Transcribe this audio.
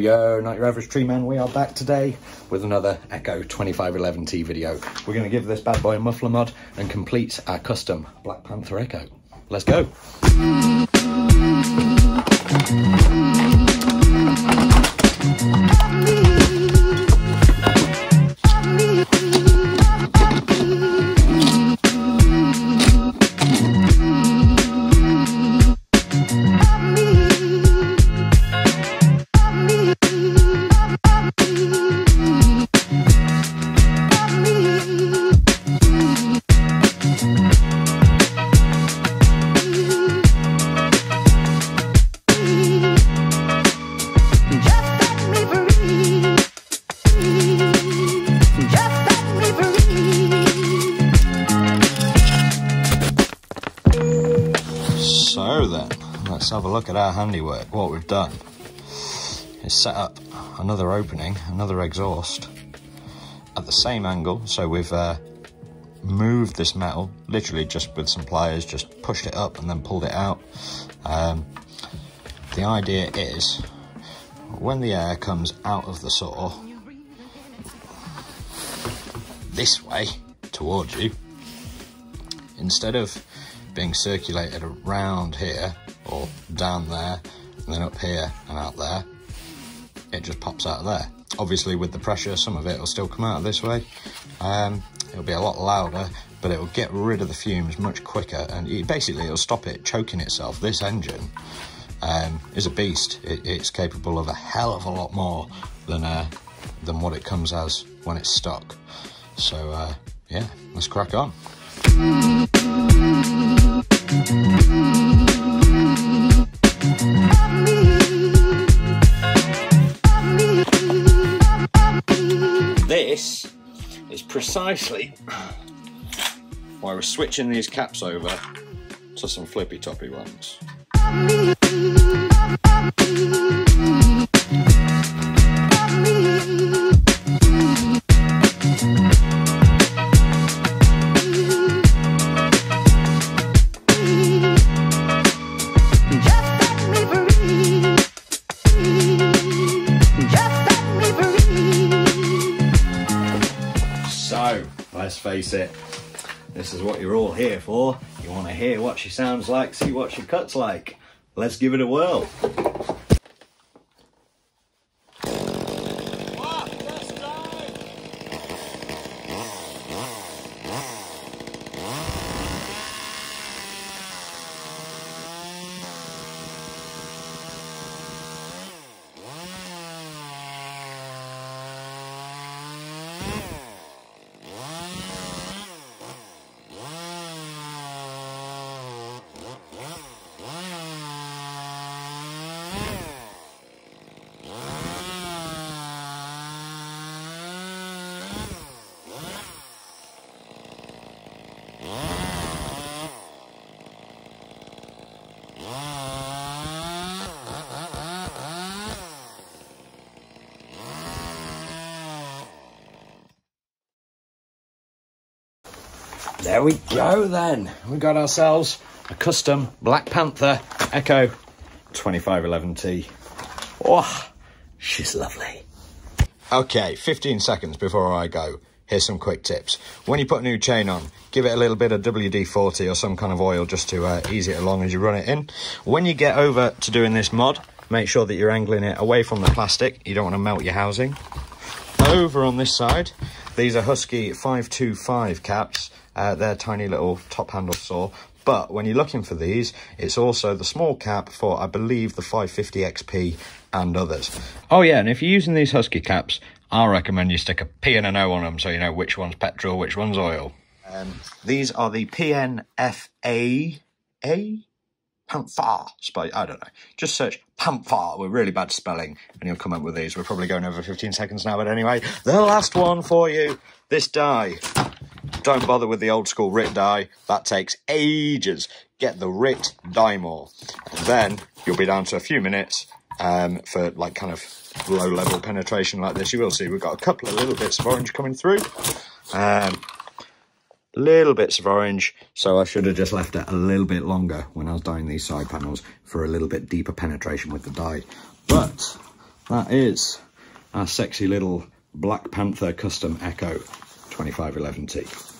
yo, not your average tree man. We are back today with another Echo 2511T video. We're going to give this bad boy a muffler mod and complete our custom Black Panther Echo. Let's go. Then, let's have a look at our handiwork. What we've done is set up another opening, another exhaust at the same angle. So we've uh, moved this metal, literally just with some pliers, just pushed it up and then pulled it out. Um, the idea is when the air comes out of the saw this way towards you, instead of being circulated around here or down there and then up here and out there, it just pops out of there. Obviously with the pressure, some of it will still come out of this way. Um, it'll be a lot louder, but it will get rid of the fumes much quicker and it, basically it'll stop it choking itself. This engine um, is a beast. It, it's capable of a hell of a lot more than, uh, than what it comes as when it's stuck. So uh, yeah, let's crack on. This is precisely why we're switching these caps over to some flippy toppy ones. Let's face it, this is what you're all here for. You want to hear what she sounds like, see what she cuts like. Let's give it a whirl. There we go then. We got ourselves a custom Black Panther Echo 2511T. Oh, she's lovely. Okay, 15 seconds before I go. Here's some quick tips. When you put a new chain on, give it a little bit of WD-40 or some kind of oil just to uh, ease it along as you run it in. When you get over to doing this mod, make sure that you're angling it away from the plastic. You don't want to melt your housing. Over on this side, these are Husky 525 caps. Uh, they're tiny little top handle saw. But when you're looking for these, it's also the small cap for, I believe, the 550 XP and others. Oh yeah, and if you're using these Husky caps, I recommend you stick a P and an O on them so you know which one's petrol, which one's oil. Um, these are the PNFA A spell. I don't know. Just search Panther. We're really bad spelling, and you'll come up with these. We're probably going over 15 seconds now, but anyway, the last one for you. This dye. Don't bother with the old school RIT dye. That takes ages. Get the RIT DyeMore. And then you'll be down to a few minutes um, for like kind of low level penetration like this. You will see we've got a couple of little bits of orange coming through. Um, little bits of orange. So I should have just left it a little bit longer when I was dyeing these side panels for a little bit deeper penetration with the dye. But that is our sexy little Black Panther Custom Echo 2511T.